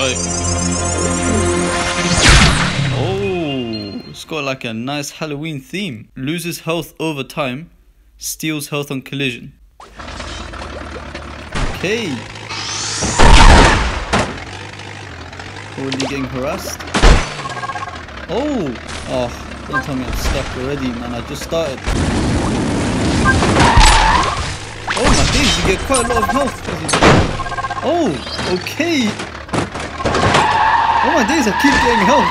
Oh, it's got like a nice Halloween theme. Loses health over time, steals health on collision. Okay. Already getting harassed. Oh! Oh, don't tell me I'm stuck already, man. I just started. Oh my days, you get quite a lot of health. Oh, okay. Oh my days, I keep getting health.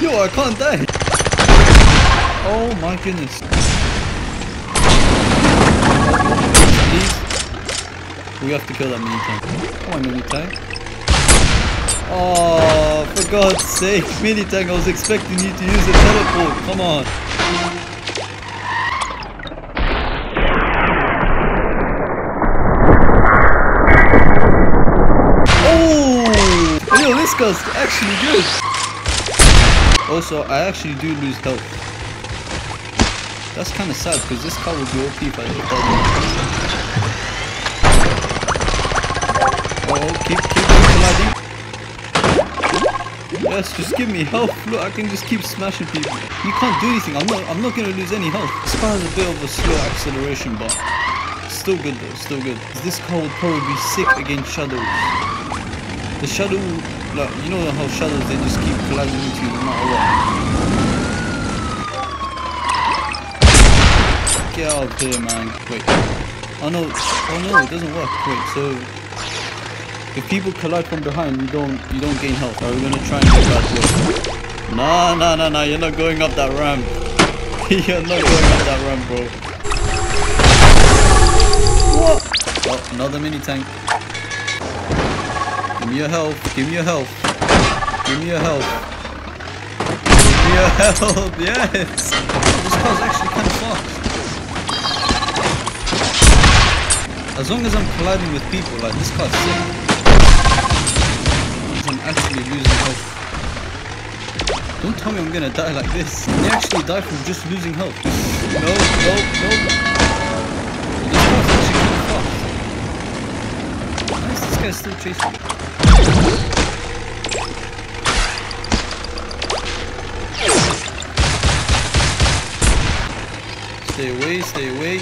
Yo, I can't die. Oh my goodness. We have to kill that mini tank. Come on, mini tank. Oh, for God's sake, mini tank, I was expecting you to use a teleport. Come on. Guy's actually good. Also, I actually do lose health. That's kind of sad because this car would be OP if I hit that. Oh, keep, keep colliding. Yes, just give me health. Look, I can just keep smashing people. You can't do anything. I'm not. I'm not gonna lose any health. This car has a bit of a slow acceleration, but still good though. Still good. This car would probably be sick against shadows. The shadow, you know how shadows they just keep colliding into you no matter what. Get out of here, man. Wait. Oh no. Oh no, it doesn't work. Wait. So if people collide from behind, you don't you don't gain health. Are we gonna try and get that way? Nah, nah, nah, nah. You're not going up that ramp. you're not going up that ramp, bro. What? Oh, another mini tank. Give me your health. Give me your health. Give me your health. Give me your health. Yes. This car's actually kind of fast. As long as I'm colliding with people, like this car's sick. I'm actually losing health. Don't tell me I'm gonna die like this. I actually die from just losing health. No, no, no. Why is this guy still chasing me? Stay away, stay away.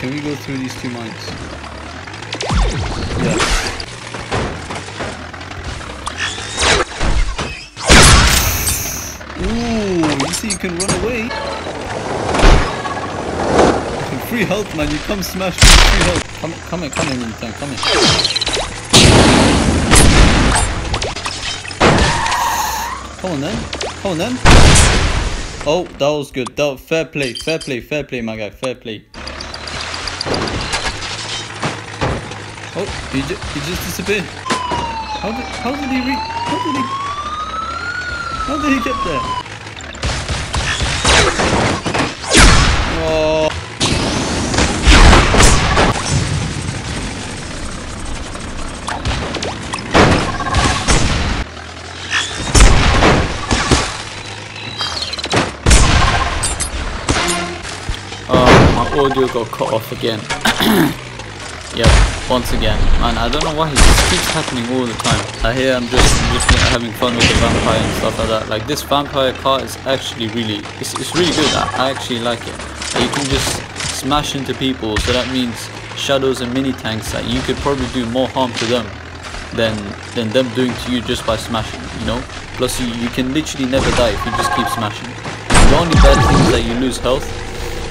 Can we go through these two mines? Yes. Ooh, you see you can run away. Free health, man. You come smash me with free health. Come, come here, come here, tank. Come here. Come on then. Come on then. Oh, that was good. That was fair play, fair play, fair play, my guy. Fair play. Oh, he, ju he just disappeared. How did how did he re how did he how did he get there? Audio got cut off again. yep, once again. Man, I don't know why it just keeps happening all the time. I hear I'm just, just having fun with the vampire and stuff like that. Like this vampire car is actually really, it's, it's really good. I, I actually like it. Like, you can just smash into people, so that means shadows and mini tanks that you could probably do more harm to them than than them doing to you just by smashing, you know? Plus you, you can literally never die if you just keep smashing. The only bad thing is that you lose health,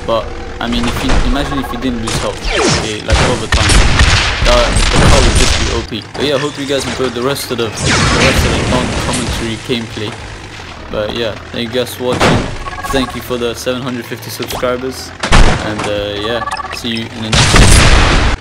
but I mean if you imagine if you didn't lose health, okay, like over time, that the car would just be OP. But yeah, I hope you guys enjoyed the rest of the, the rest of the non-commentary gameplay. But yeah, thank you guys for watching. Thank you for the 750 subscribers. And uh, yeah, see you in the next video.